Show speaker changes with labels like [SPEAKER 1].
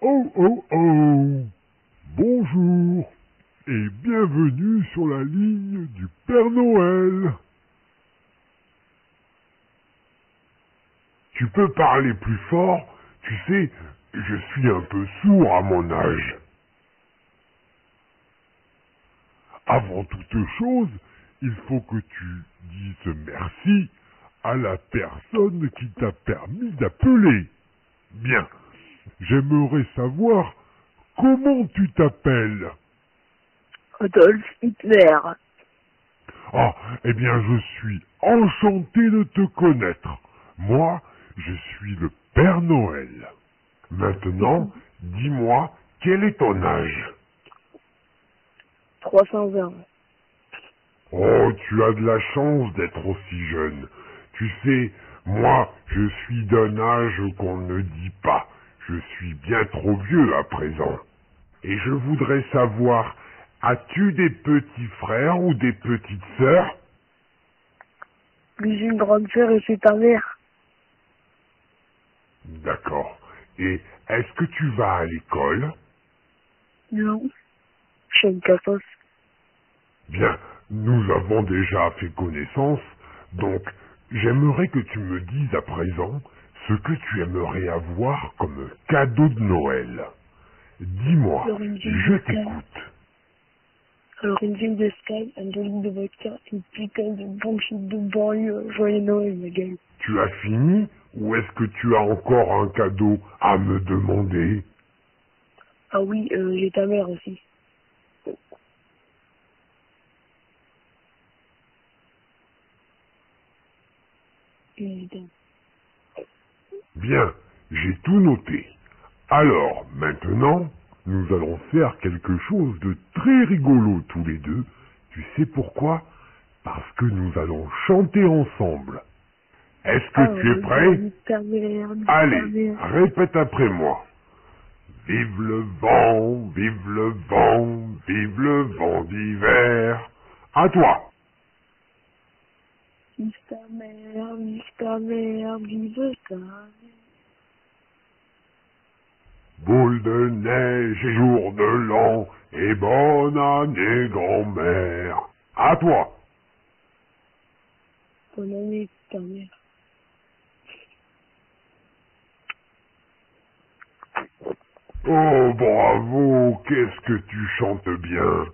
[SPEAKER 1] Oh oh oh Bonjour et bienvenue sur la ligne du Père Noël. Tu peux parler plus fort Tu sais, je suis un peu sourd à mon âge. Avant toute chose, il faut que tu dises merci à la personne qui t'a permis d'appeler. Bien. J'aimerais savoir comment tu t'appelles.
[SPEAKER 2] Adolf Hitler.
[SPEAKER 1] Ah, eh bien, je suis enchanté de te connaître. Moi, je suis le Père Noël. Maintenant, dis-moi, quel est ton âge?
[SPEAKER 2] 320.
[SPEAKER 1] Oh, tu as de la chance d'être aussi jeune. Tu sais, moi, je suis d'un âge qu'on ne dit pas. Je suis bien trop vieux à présent. Et je voudrais savoir, as-tu des petits frères ou des petites sœurs?
[SPEAKER 2] J'ai une grande sœur et c'est ta mère.
[SPEAKER 1] D'accord. Et est-ce que tu vas à l'école?
[SPEAKER 2] Non. Je suis une cassos.
[SPEAKER 1] Bien, nous avons déjà fait connaissance, donc j'aimerais que tu me dises à présent ce que tu aimerais avoir comme cadeau de Noël. Dis-moi, je t'écoute.
[SPEAKER 2] Alors une ville de Sky, un litres de vodka, une putain de shit de banlieue. Joyeux Noël, ma gueule.
[SPEAKER 1] Tu as fini ou est-ce que tu as encore un cadeau à me demander?
[SPEAKER 2] Ah oui, euh, j'ai ta mère aussi. Putain.
[SPEAKER 1] Bien, j'ai tout noté. Alors, maintenant, nous allons faire quelque chose de très rigolo tous les deux. Tu sais pourquoi? Parce que nous allons chanter ensemble. Est-ce que
[SPEAKER 2] Ah,
[SPEAKER 1] tu es prêt? Allez, répète après moi. Vive le vent, vive le vent, vive le vent d'hiver. À toi.
[SPEAKER 2] Vive ta mère, vive ta mère, vive ta mère.
[SPEAKER 1] Boule de neige et jour de l'an, et bonne année grand-mère. À toi.
[SPEAKER 2] Bonne année, ta mère.
[SPEAKER 1] Oh bravo, qu'est-ce que tu chantes bien.